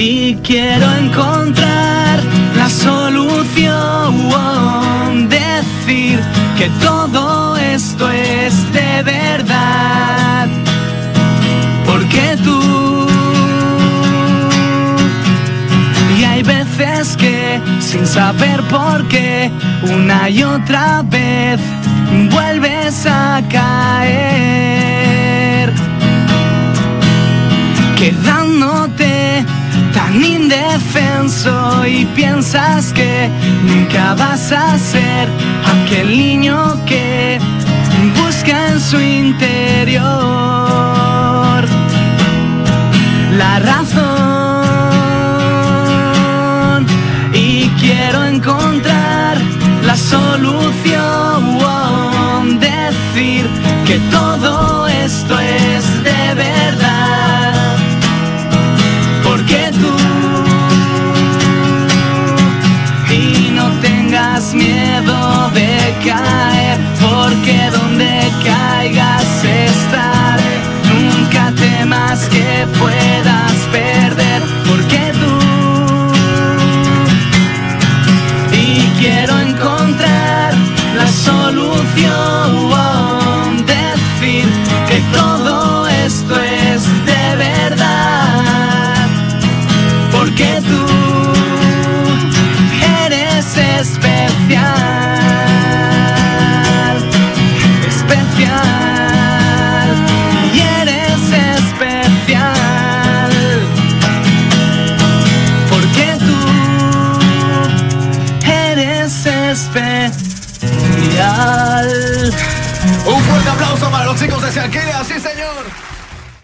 y quiero encontrar la solución. Decir que todo esto es de verdad. Porque tú. Y hay veces que, sin saber por qué, una y otra vez vuelves a caer. Quedándote tan indefenso y piensas que nunca vas a ser aquel niño que busca en su interior la razón. Y quiero encontrar la solución, decir que todo miedo de caer, porque donde caigas estaré. Nunca temas que puedas perder, porque tú. Y quiero encontrar la solución. especial. Un fuerte aplauso para los chicos de Seanquilia, sí señor.